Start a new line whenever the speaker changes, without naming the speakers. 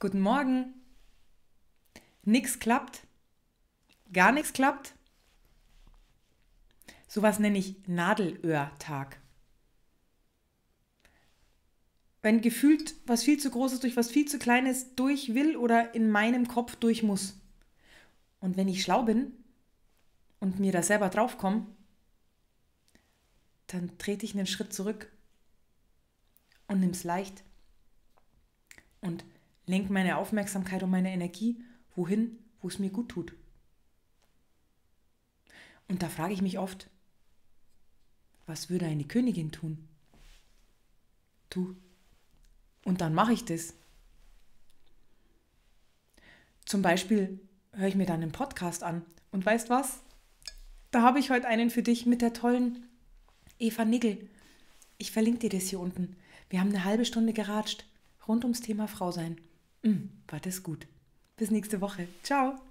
Guten Morgen. Nix klappt. Gar nichts klappt. Sowas nenne ich Nadelöhrtag. Wenn gefühlt was viel zu Großes durch was viel zu Kleines durch will oder in meinem Kopf durch muss. Und wenn ich schlau bin und mir da selber draufkomme, dann trete ich einen Schritt zurück und nimm es leicht und lenke meine Aufmerksamkeit und meine Energie wohin, wo es mir gut tut. Und da frage ich mich oft, was würde eine Königin tun? Du. Und dann mache ich das. Zum Beispiel höre ich mir dann einen Podcast an und weißt was? Da habe ich heute einen für dich mit der tollen Eva Nigel. Ich verlinke dir das hier unten. Wir haben eine halbe Stunde geratscht rund ums Thema Frau sein. Mm, war das gut. Bis nächste Woche. Ciao.